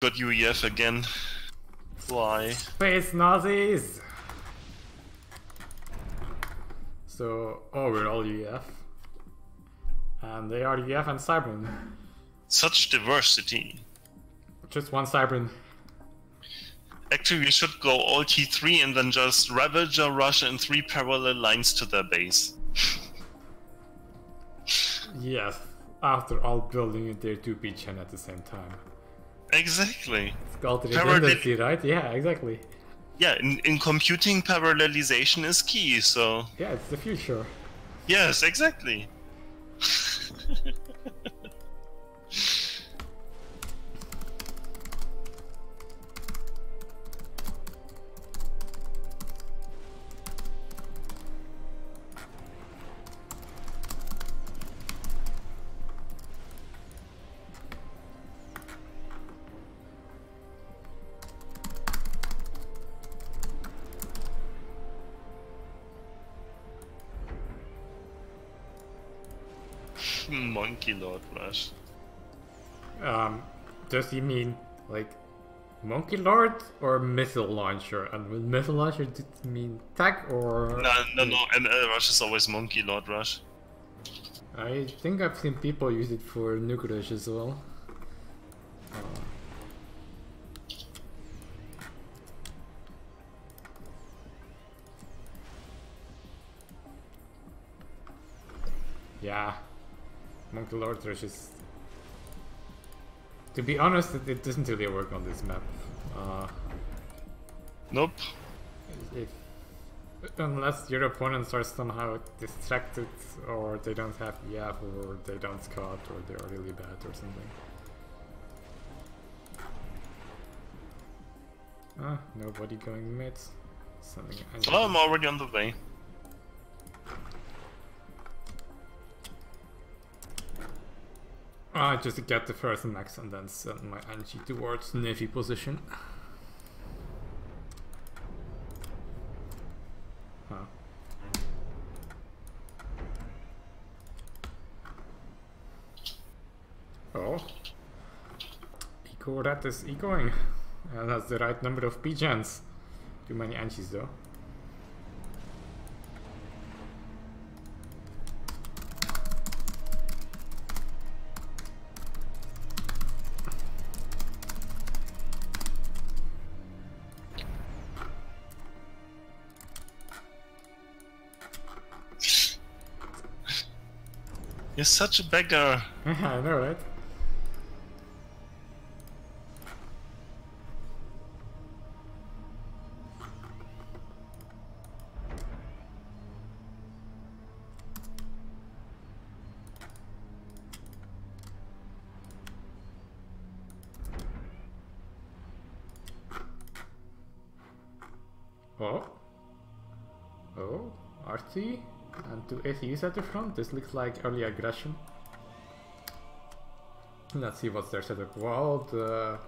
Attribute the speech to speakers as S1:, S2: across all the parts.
S1: got UEF again. Why?
S2: Space Nazis! So, oh, we're all UEF. And they are UEF and Cybran.
S1: Such diversity.
S2: Just one Cybran.
S1: Actually, we should go all T3 and then just Ravager rush in three parallel lines to their base.
S2: yes, after all building their 2P gen at the same time.
S1: Exactly.
S2: It's called redundancy, right? Yeah, exactly.
S1: Yeah, in, in computing, parallelization is key, so...
S2: Yeah, it's the future.
S1: Yes, exactly.
S2: Um, does he mean like Monkey Lord or missile launcher? And with missile launcher, did he mean tech or?
S1: No, no, no. ML Rush is always Monkey Lord Rush.
S2: I think I've seen people use it for Nuke Rush as well. Uh, yeah. Monkey Lord Rush is... To be honest, it, it doesn't really work on this map. Uh,
S1: nope.
S2: If, unless your opponents are somehow distracted, or they don't have EF, or they don't scout, or they are really bad or something. Ah, nobody going mid. Something.
S1: Oh, I'm already on the way.
S2: I just get the first mex and then send my energy towards Navy position. Huh. Oh. Eco rat is ecoing. And that's the right number of P-gens. Too many anchis though.
S1: You're such a beggar.
S2: I know, right? ACUs at the front. This looks like early aggression. Let's see what's their setup. Well, the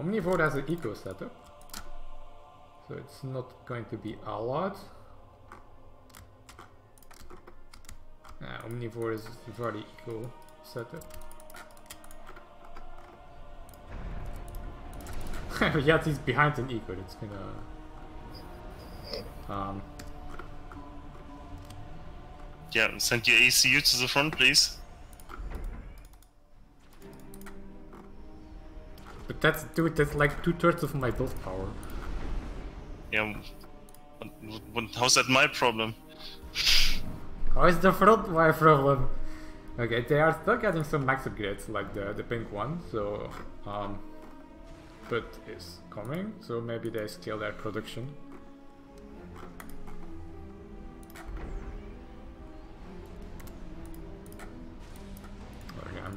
S2: Omnivore has an eco setup. So it's not going to be a lot. Uh, Omnivore is very eco setup. yeah, he's behind an eco. It's gonna um,
S1: yeah, send your ACU to the front, please.
S2: But that's dude, that's like two thirds of my build power.
S1: Yeah, how's that my problem?
S2: How is the front my problem? Okay, they are still getting some mex upgrades, like the the pink one. So, um, but is coming. So maybe they scale their production.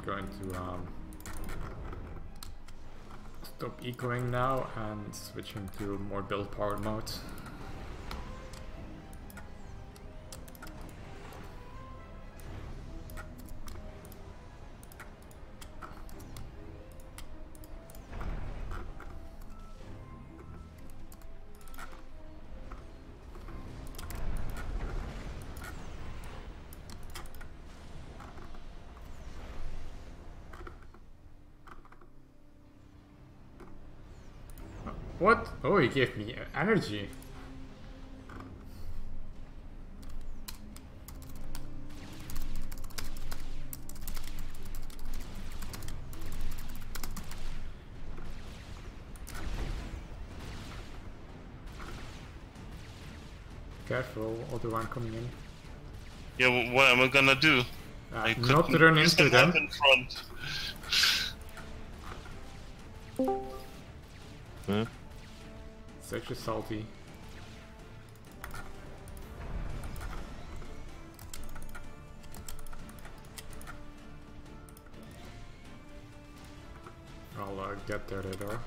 S2: Going to um, stop ecoing now and switching to more build power mode. What? Oh, he gave me energy. Careful, other one coming in.
S1: Yeah, wh- what am I gonna do?
S2: Uh,
S1: I
S2: not
S1: couldn't
S2: run
S1: use
S2: into
S1: the
S2: them.
S1: in front.
S3: Huh?
S2: It's actually salty. I'll uh, get there later.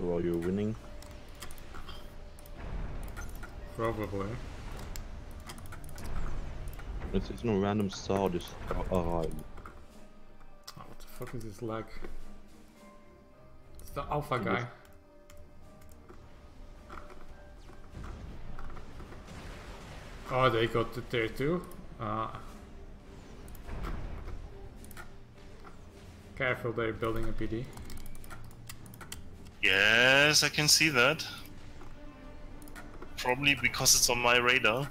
S3: So are you winning?
S2: Probably.
S3: It's, it's no random star just ar- arrived.
S2: Oh, what the fuck is this lag? It's the alpha guy. Oh, they got the tier 2. Uh, careful, they're building a PD.
S1: Yes, I can see that. Probably because it's on my radar.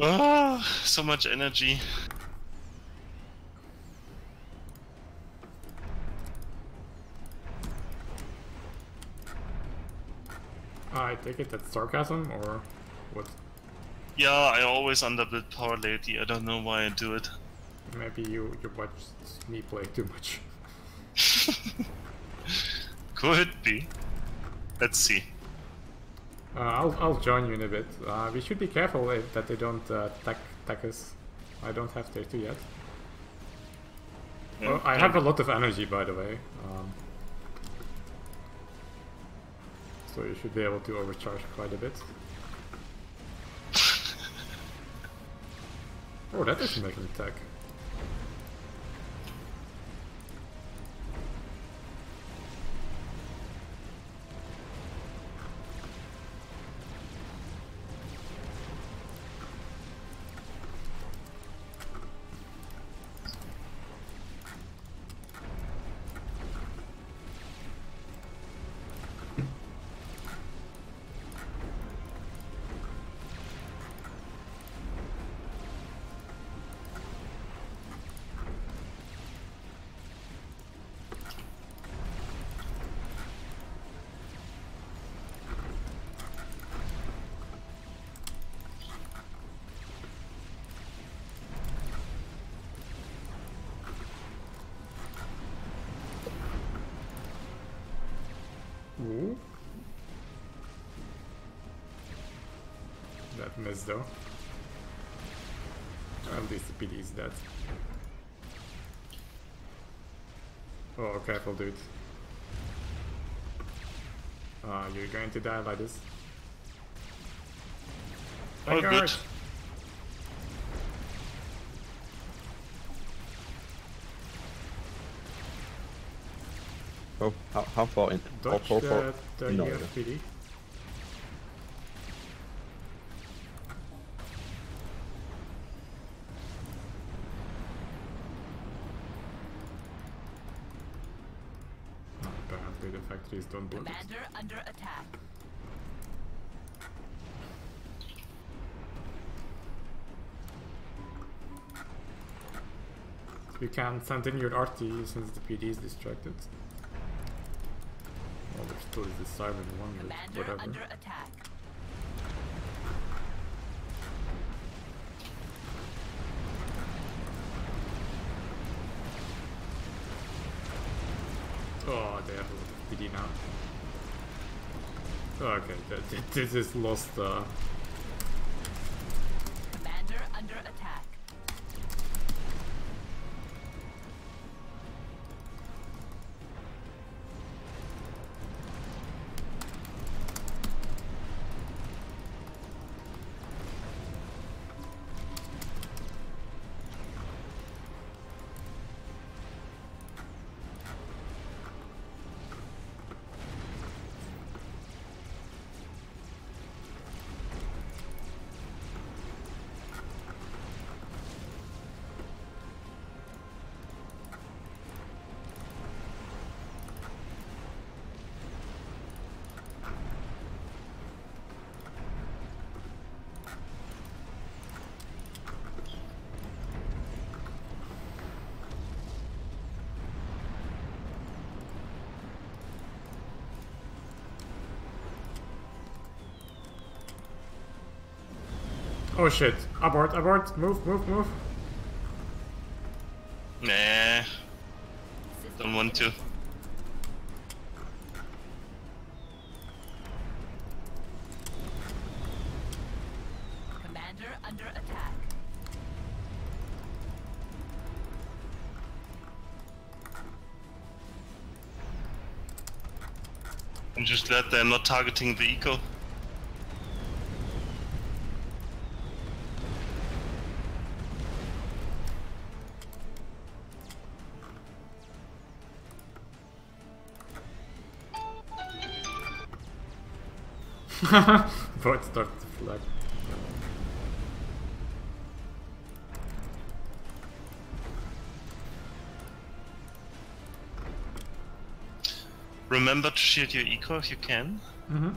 S1: Ah, so much energy.
S2: I take it that's sarcasm, or what?
S1: Yeah, I always underbuild power Lady. I don't know why I do it.
S2: Maybe you, you watched me play too much.
S1: Could be. Let's see.
S2: Uh, I'll, I'll join you in a bit. Uh, we should be careful if, that they don't uh, attack, attack us. I don't have tier 2 yet. Oh, I have a lot of energy, by the way. Um, so you should be able to overcharge quite a bit. Oh, that doesn't make an attack. That missed though. At least the PD is dead. Oh, careful dude. Uh, you're going to die like this.
S1: Oh, good.
S3: Oh, how, how far in? How
S2: Dodge
S3: far,
S2: the, the
S3: No.
S2: EF factories don't it.
S4: Commander under attack.
S2: You can send in your RT since the PD is distracted. Well, there still is this Cybran one, but whatever.
S4: under attack.
S2: Oh, they have a lot of PD now. Oh, okay, th- th- this is lost. Uh, oh shit! Abort! Abort! Move! Move! Move!
S1: Nah,
S4: System
S1: don't want to.
S4: Commander under attack.
S1: I'm just glad they're not targeting the eco.
S2: Boat started to flag.
S1: Remember to shield your eco if you can.
S2: Mm-hmm.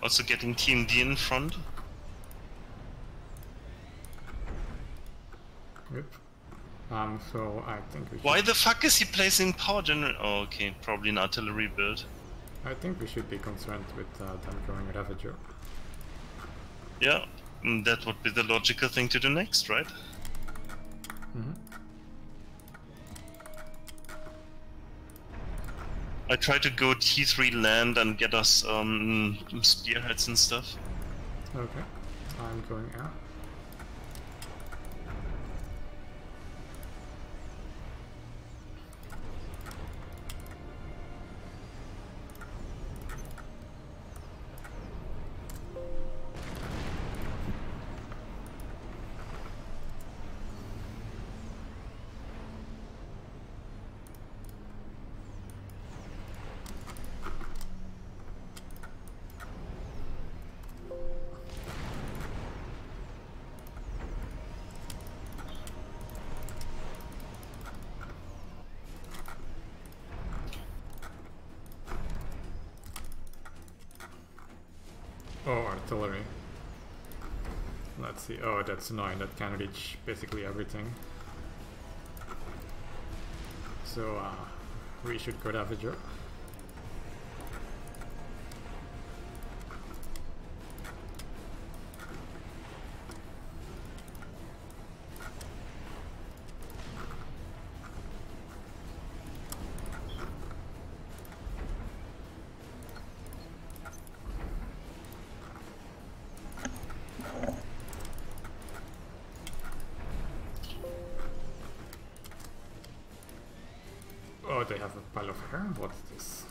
S1: Also getting TMD in front.
S2: Yep. Um, so I think we should,
S1: Why the fuck is he placing power general? Oh, okay, probably an artillery build.
S2: I think we should be concerned with uh, them going Ravager.
S1: Yeah, mm, that would be the logical thing to do next, right?
S2: Mm-hmm.
S1: I try to go T3 land and get us um, spearheads and stuff.
S2: Okay. I'm going out. Oh, artillery. Let's see. Oh, that's annoying. That can reach basically everything. So, uh, we should go to Ravager. Hair? What's this?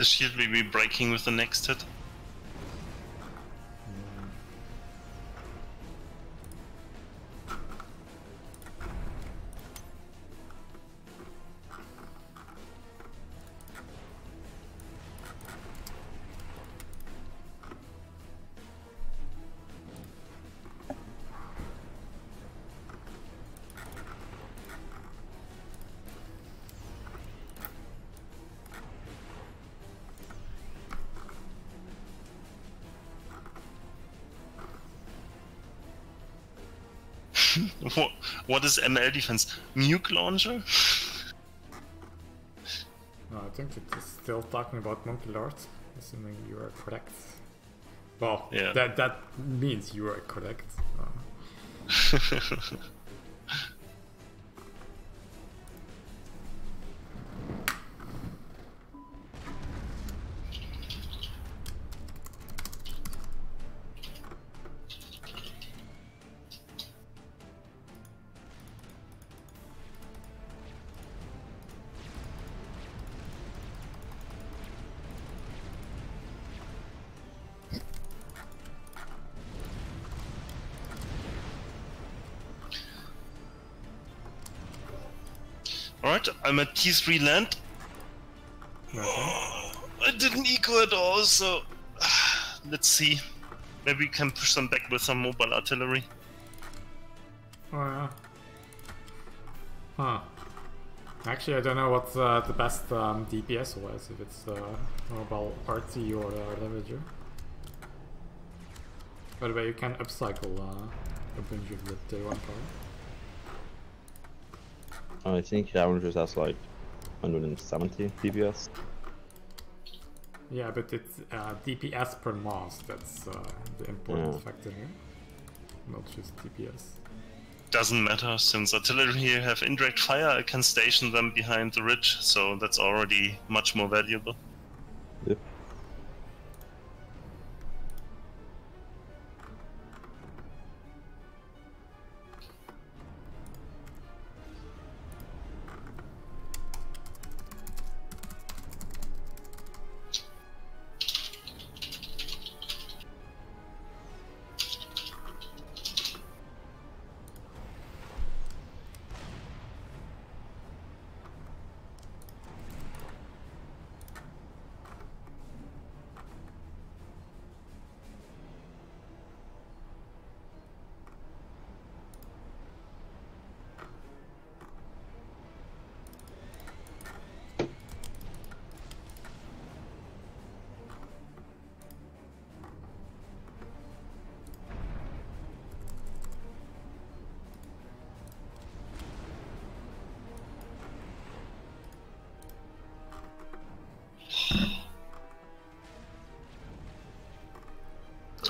S1: Shield will be breaking with the next hit. What, is ML defense? Nuke launcher?
S2: No, I think it is still talking about Monkey Lord, assuming you are correct. Well,
S1: Yeah.
S2: that that means you are correct. Uh,
S1: Alright, I'm at T3 land.
S2: okay.
S1: I didn't eco at all, so let's see. Maybe we can push them back with some mobile artillery.
S2: Oh yeah. Huh. Actually, I don't know what uh, the best um, DPS was, if it's uh, mobile RT or uh, Ravager. By the way, you can upcycle uh, a bunch of the Day 1 power.
S3: I think Ravagers has like 170 DPS.
S2: Yeah, but it's uh, DPS per mass, that's uh, the important
S3: Yeah.
S2: factor here. Not just DPS.
S1: Doesn't matter, since artillery here have indirect fire, I can station them behind the ridge, so that's already much more valuable.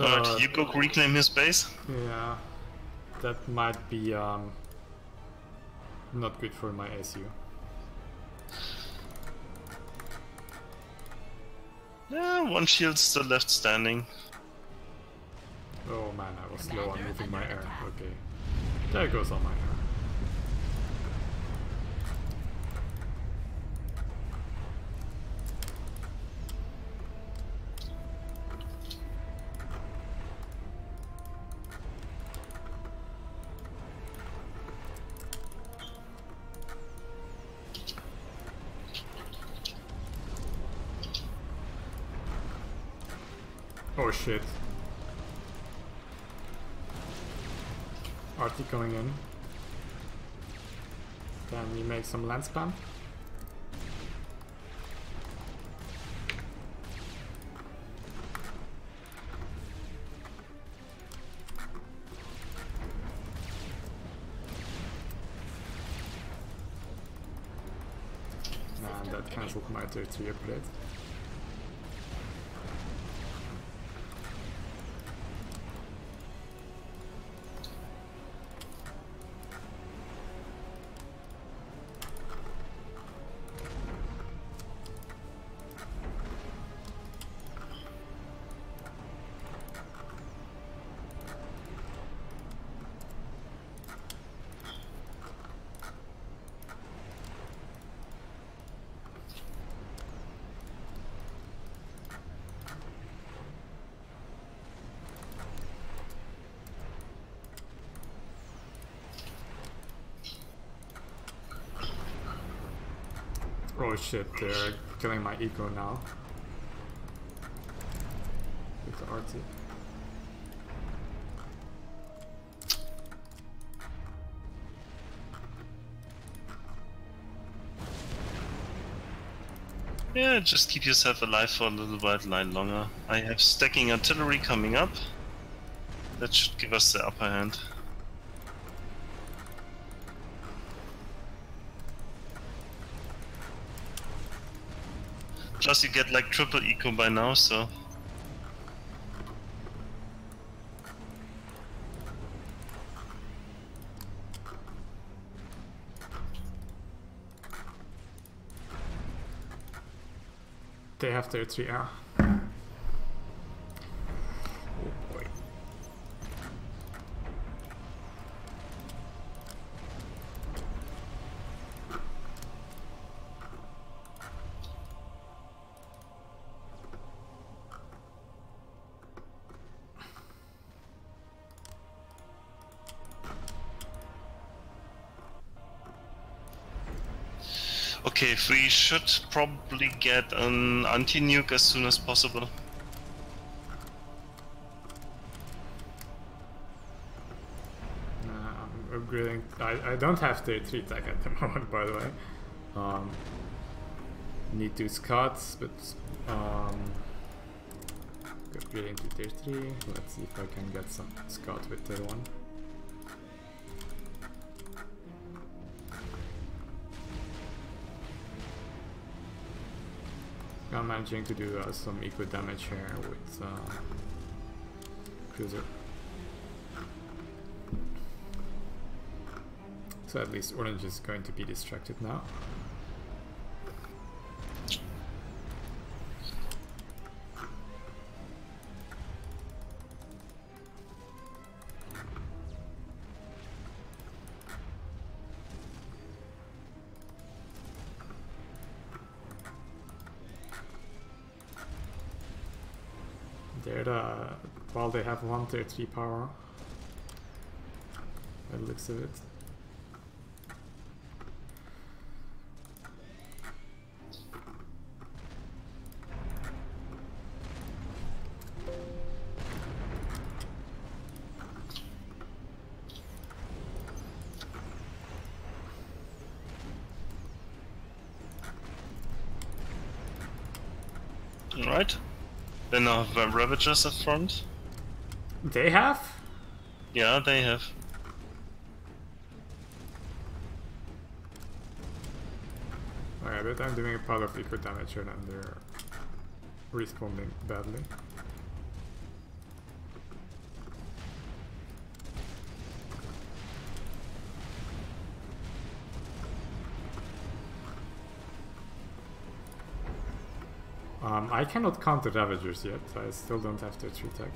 S1: Alright,
S2: Uh,
S1: you go reclaim his base.
S2: Yeah, that might be um, not good for my SU.
S1: Yeah, one shield still left standing.
S2: Oh man, I was slow on moving my air. Okay. There goes all my shit. RT going in. Can you make some land spam? Man, that cancelled my tier 3 upgrade. Oh shit, they're killing my eco now. With the RT.
S1: Yeah, just keep yourself alive for a little while line longer. I have stacking artillery coming up. That should give us the upper hand. Just you get like triple eco by now, so.
S2: They have their three R.
S1: Okay, we should probably get an anti-nuke as soon as possible.
S2: I'm upgrading. I, I don't have tier 3 tech at the moment, by the way. Um, need two Scots, but um, upgrading to tier 3. Let's see if I can get some Scott with tier 1. Managing to do uh, some equal damage here with uh, Cruiser. So at least orange is going to be distracted now. The uh, while they have one tier three power. By the looks of it.
S1: Alright. Have Ravagers at front.
S2: They have?
S1: Yeah, they have.
S2: Yeah, but I'm doing a pile of eco damage here and they're responding badly. I cannot counter Ravagers yet, I still don't have the tree tag.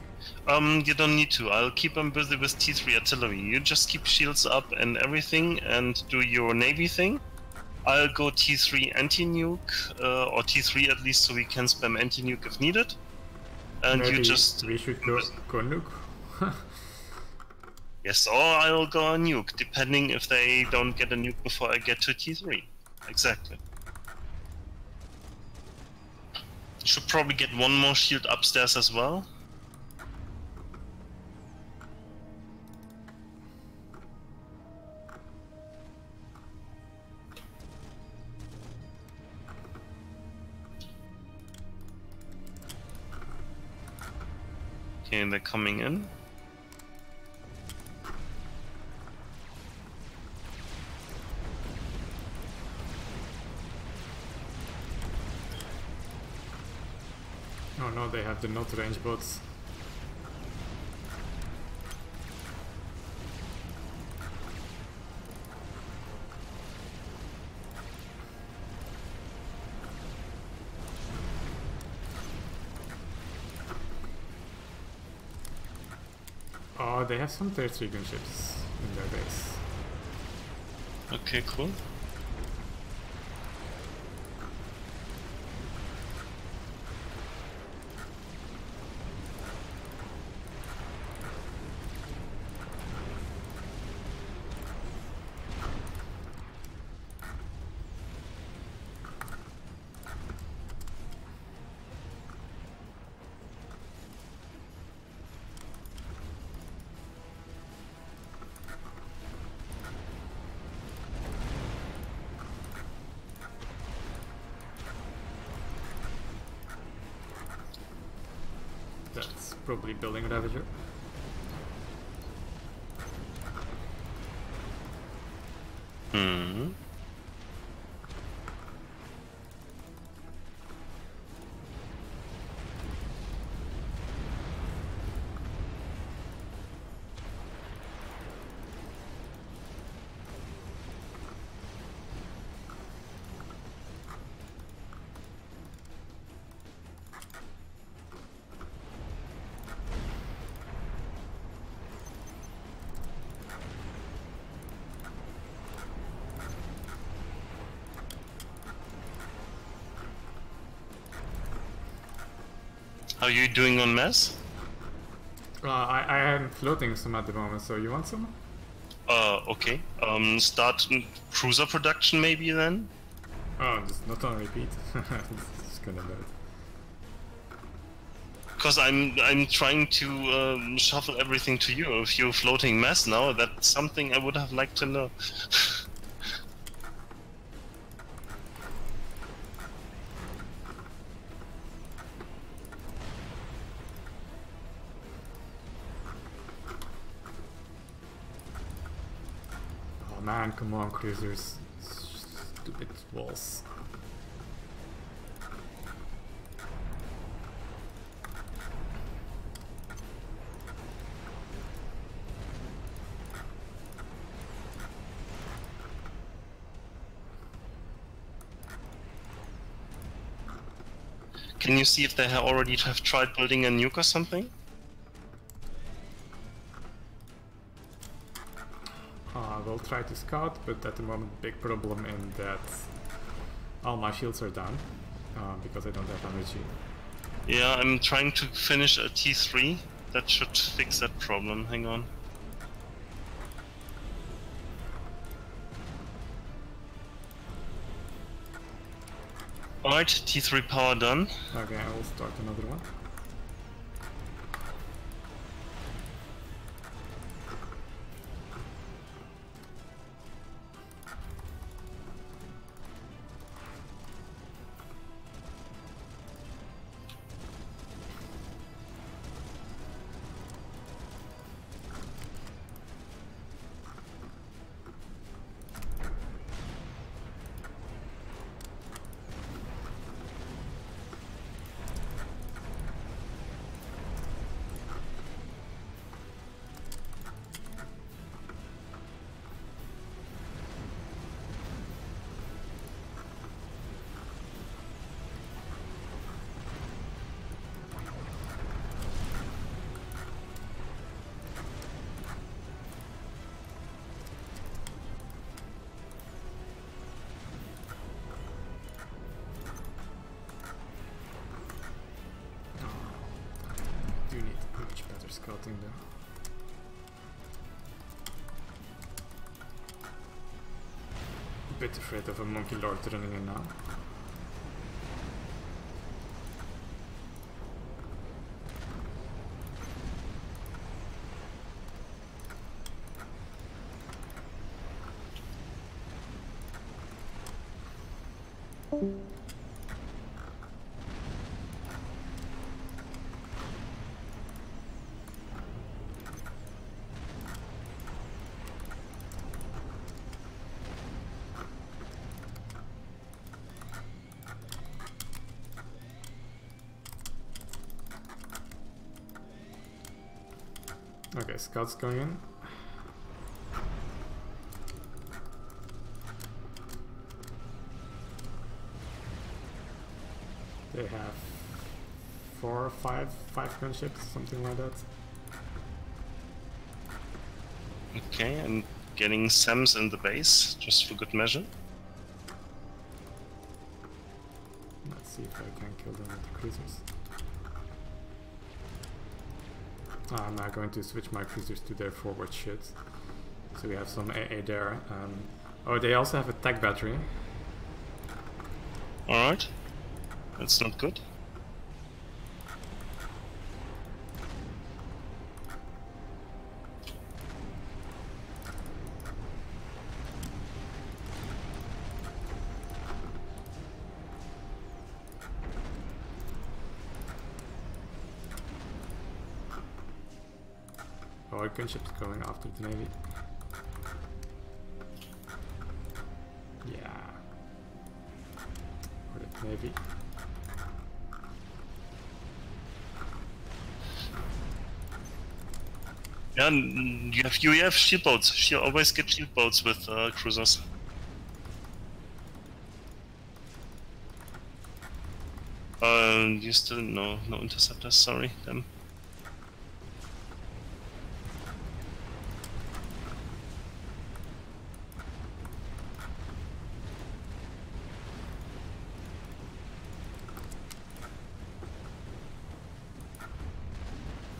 S1: Um, you don't need to. I'll keep them busy with T3 artillery. You just keep shields up and everything and do your navy thing. I'll go T3 anti-nuke, uh, or T3 at least so we can spam anti-nuke if needed. And
S2: Maybe
S1: you just...
S2: we should go, go nuke.
S1: Yes, or I'll go nuke, depending if they don't get a nuke before I get to T3. Exactly. Should probably get one more shield upstairs as well. Okay, they're coming in.
S2: Oh no, they have the not range bots. Oh, they have some tier 3 gunships in their base.
S1: Okay, cool.
S2: Probably building a Ravager.
S1: How are you doing on mass?
S2: Uh, I, I am floating some at the moment, so you want some?
S1: Uh, okay. Um, start cruiser production maybe then?
S2: Oh, just not on repeat. just gonna load.
S1: Because I'm I'm trying to um, shuffle everything to you. If you're floating mass now, that's something I would have liked to know.
S2: come on, cruisers. Stupid walls.
S1: Can you see if they already have tried building a nuke or something?
S2: Uh, we'll try to scout, but at the moment, big problem in that all my shields are down uh, because I don't have energy.
S1: Yeah, I'm trying to finish a T3. That should fix that problem. Hang on. Alright, T3 power done.
S2: Okay, I will start another one. Better scouting though. Bit afraid of a monkey lord running in now. Okay, scouts going in. They have four or five, five gunships, something like that.
S1: Okay, I'm getting SAMs in the base, just for good measure.
S2: Let's see if I can kill them with the cruisers. I'm now going to switch my cruisers to their forward shit. So we have some AA there. Um, oh, they also have a tech battery.
S1: Alright. That's not good.
S2: Our gunship's going after the navy. Yeah. Or the navy.
S1: Yeah, you have you have shield boats. You always get shield boats with uh, cruisers. Uh, you still no no interceptors. Sorry, them.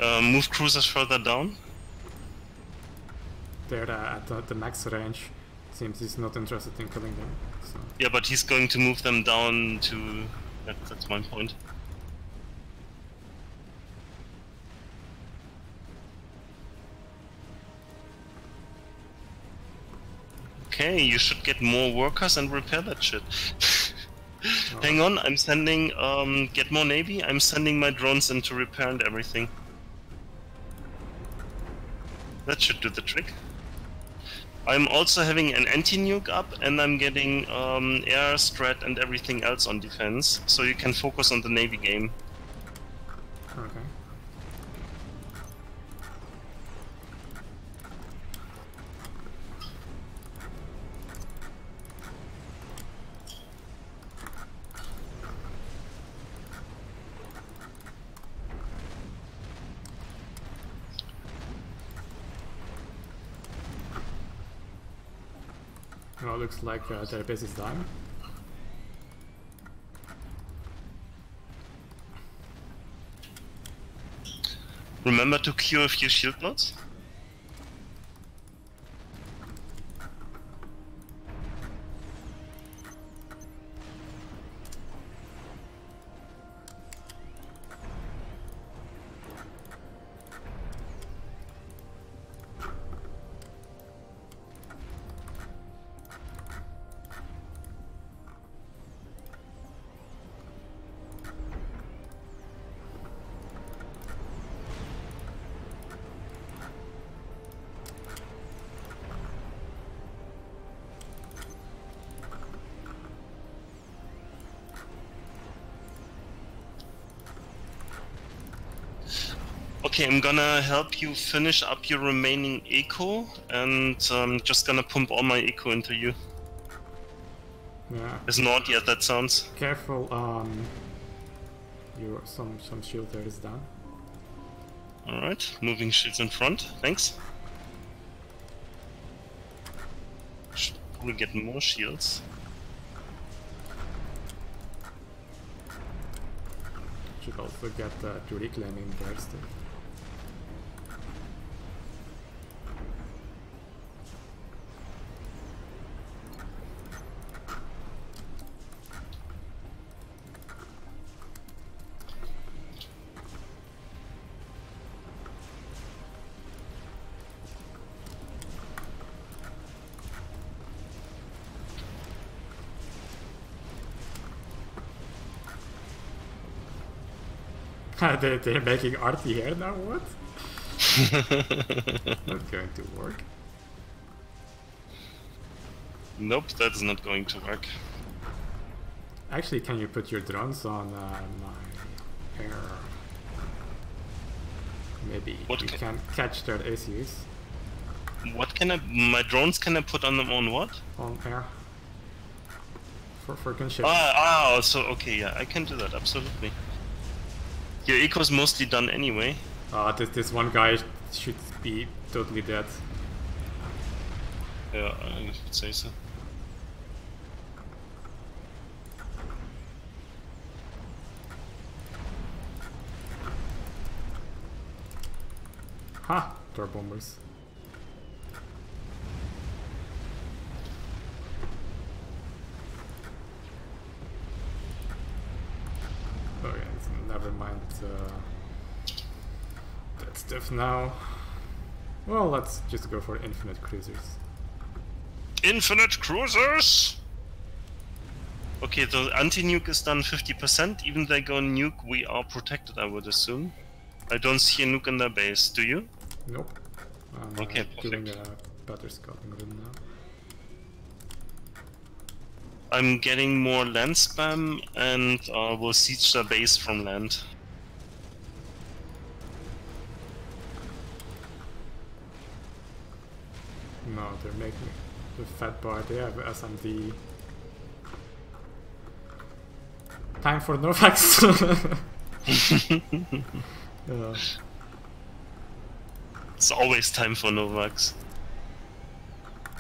S1: Uh, move cruisers further down.
S2: They're uh, at the, the max range. Seems he's not interested in killing them. So.
S1: Yeah, but he's going to move them down to. That, that's my point. Okay, you should get more workers and repair that shit. Hang on, I'm sending. Um, get more navy. I'm sending my drones in to repair and everything. That should do the trick. I'm also having an anti-nuke up, and I'm getting um, air, strat, and everything else on defense, so you can focus on the navy game.
S2: Okay. Well, looks like uh, their base is done.
S1: Remember to cure a few shield lots. Okay, I'm gonna help you finish up your remaining eco, and I'm just gonna pump all my eco into you.
S2: Yeah.
S1: As not yet, that sounds.
S2: Careful, um, your some some shield there is down.
S1: Alright, moving shields in front, thanks. We'll get more shields.
S2: Should also get uh, to reclaiming there still. they, they're making arty here now, what? Not going to work.
S1: nope, that is not going to work.
S2: Actually, can you put your drones on uh, my air? Maybe
S1: What
S2: you
S1: ca-
S2: can catch their ACUs
S1: What can I. My drones, can I put on them on what?
S2: on air. For, for gunship.
S1: Ah, ah, so okay, yeah, I can do that, absolutely. Your eco's mostly done anyway.
S2: Uh, this, this one guy should be totally dead.
S1: Yeah, I would say so.
S2: Ha! Door bombers. Okay, so never mind uh, now. Well, let's just go for infinite cruisers.
S1: Infinite cruisers! Okay, the anti-nuke is done 50%. Even they go nuke, we are protected, I would assume. I don't see a nuke in their base, do you?
S2: Nope. I'm
S1: Okay,
S2: uh, doing a better scouting run now.
S1: I'm getting more land spam and uh, will siege their base from land.
S2: No, they're the fat bar. They have SMD. Time for Novax. yeah.
S1: It's always time for Novax.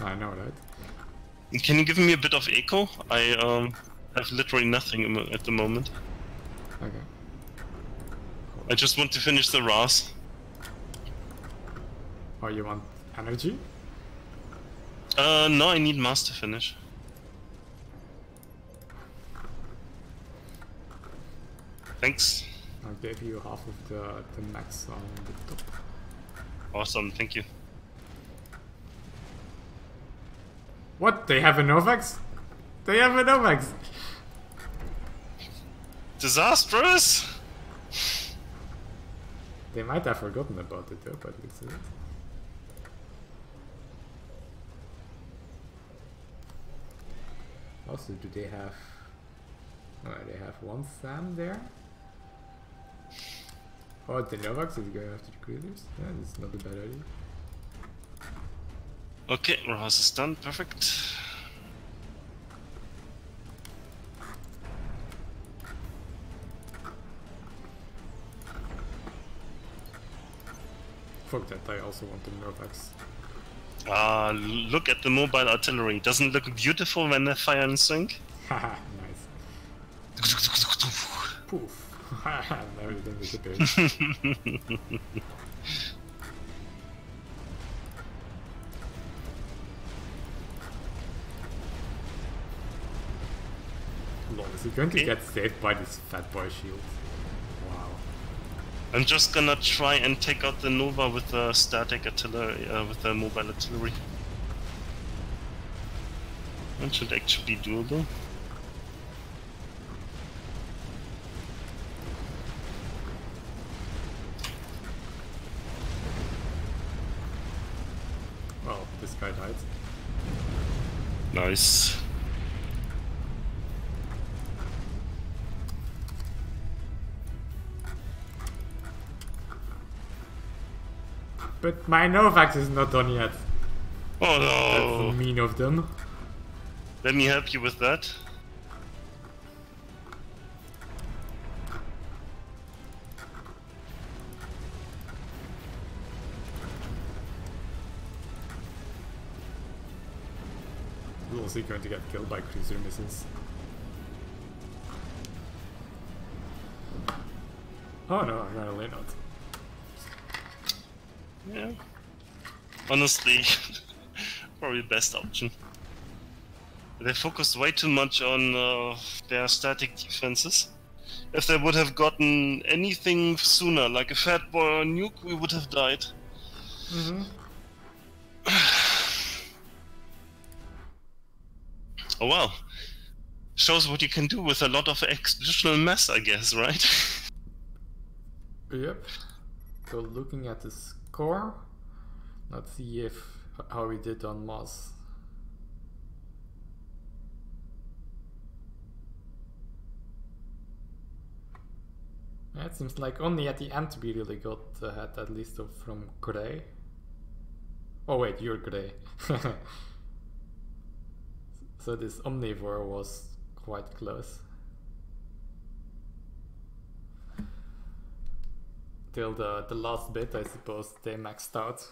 S2: I know, right?
S1: Can you give me a bit of eco? I um, have literally nothing at the moment.
S2: Okay.
S1: I just want to finish the RAS.
S2: Or you want energy?
S1: Uh, no, I need master finish. Thanks.
S2: I gave you half of the, the mex on the top.
S1: Awesome, thank you.
S2: What? They have a Novax? They have a Novax!
S1: Disastrous!
S2: They might have forgotten about it though, but looks at it. Also, do they have... Oh, they have one SAM there? Oh, the Novax is going after the cruisers? Yeah, that's not a bad idea.
S1: Okay, Rojas is done, perfect.
S2: Fuck that, I also want the Novax.
S1: Ah, look at the mobile artillery. Doesn't look beautiful when they fire in sync?
S2: Haha, nice. Poof. Everything disappeared. Lol, is he going to
S1: Okay.
S2: get saved by this fat boy shield?
S1: I'm just gonna try and take out the Nova with the static artillery, uh, with the mobile artillery. That should actually be doable.
S2: Well, this guy died.
S1: Nice.
S2: But my Novax is not done yet.
S1: Oh no!
S2: That's mean of them.
S1: Let me help you with that.
S2: We're also going to get killed by cruiser missiles. Oh no, apparently not.
S1: Yeah. Honestly, probably best option. They focused way too much on uh, their static defenses. If they would have gotten anything sooner, like a fat boy or a nuke, we would have died.
S2: Mm-hmm.
S1: Oh well. Shows what you can do with a lot of additional mass, I guess, right?
S2: Yep. So looking at the score, let's see if how we did on mass. It seems like only at the end we really got ahead, at least from Gray. Oh wait, you're Gray. so this Omnivore was quite close. Till the, the last bit, I suppose, they maxed out.